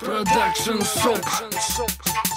Production Shop.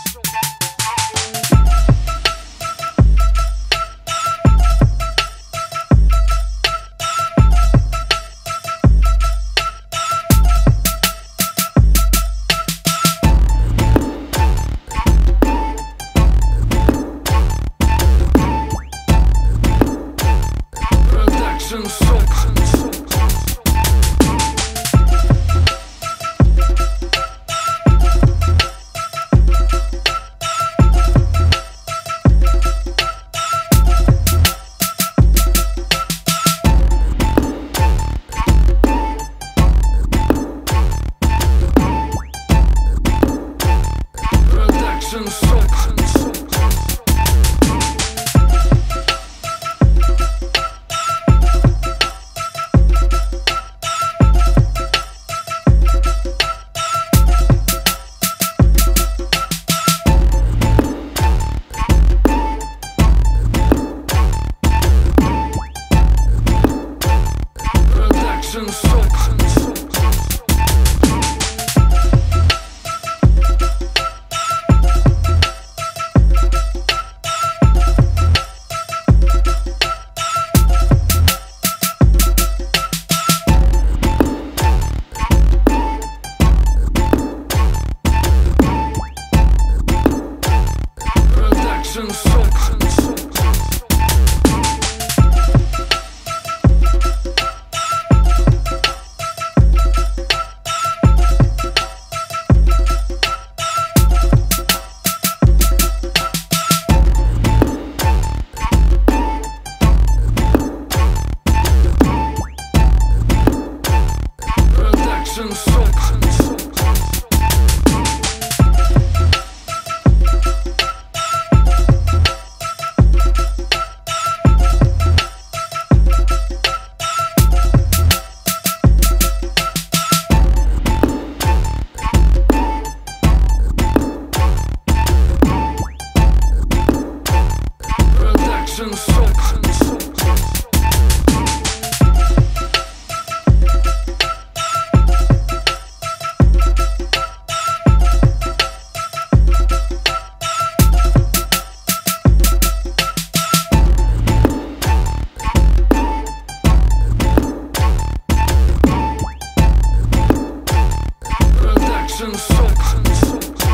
Suction, suction, and Suction, suction. Suction, suction, suction. Suction, suction, suction.